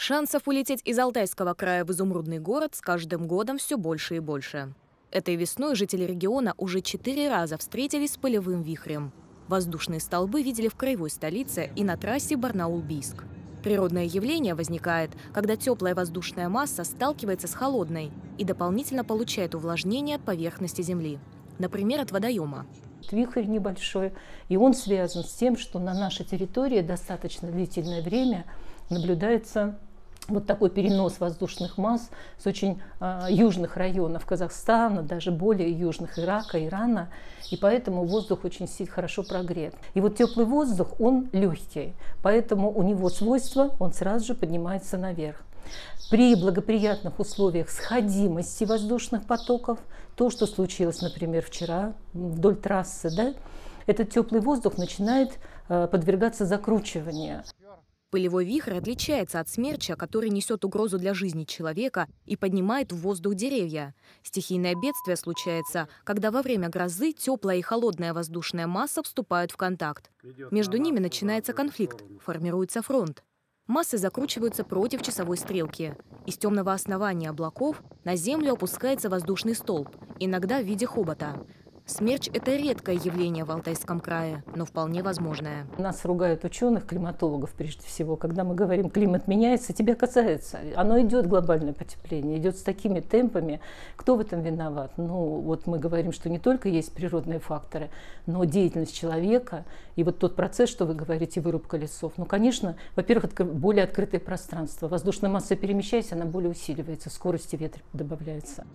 Шансов улететь из Алтайского края в изумрудный город с каждым годом все больше и больше. Этой весной жители региона уже четыре раза встретились с полевым вихрем. Воздушные столбы видели в краевой столице и на трассе Барнаул-Бийск. Природное явление возникает, когда теплая воздушная масса сталкивается с холодной и дополнительно получает увлажнение от поверхности Земли. Например, от водоема. Вихрь небольшой, и он связан с тем, что на нашей территории достаточно длительное время наблюдается вот такой перенос воздушных масс с очень э, южных районов Казахстана, даже более южных Ирака, Ирана, и поэтому воздух очень сильно хорошо прогрет. И вот теплый воздух, он легкий, поэтому у него свойства, он сразу же поднимается наверх. При благоприятных условиях сходимости воздушных потоков, то, что случилось, например, вчера вдоль трассы, да, этот теплый воздух начинает э, подвергаться закручиванию. Пылевой вихрь отличается от смерча, который несет угрозу для жизни человека и поднимает в воздух деревья. Стихийное бедствие случается, когда во время грозы теплая и холодная воздушная масса вступают в контакт. Между ними начинается конфликт, формируется фронт. Массы закручиваются против часовой стрелки. Из темного основания облаков на землю опускается воздушный столб, иногда в виде хобота. Смерч – это редкое явление в Алтайском крае, но вполне возможное. Нас ругают ученых, климатологов прежде всего. Когда мы говорим, климат меняется, тебя касается. Оно идет, глобальное потепление, идет с такими темпами. Кто в этом виноват? Ну, вот мы говорим, что не только есть природные факторы, но деятельность человека и вот тот процесс, что вы говорите, вырубка лесов. Ну, конечно, во-первых, более открытое пространство. Воздушная масса перемещаясь, она более усиливается, скорости ветра добавляется.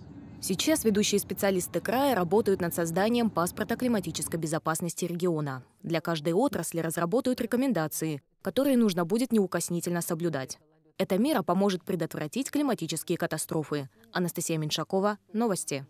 Сейчас ведущие специалисты края работают над созданием паспорта климатической безопасности региона. Для каждой отрасли разработают рекомендации, которые нужно будет неукоснительно соблюдать. Эта мера поможет предотвратить климатические катастрофы. Анастасия Меньшакова, Новости.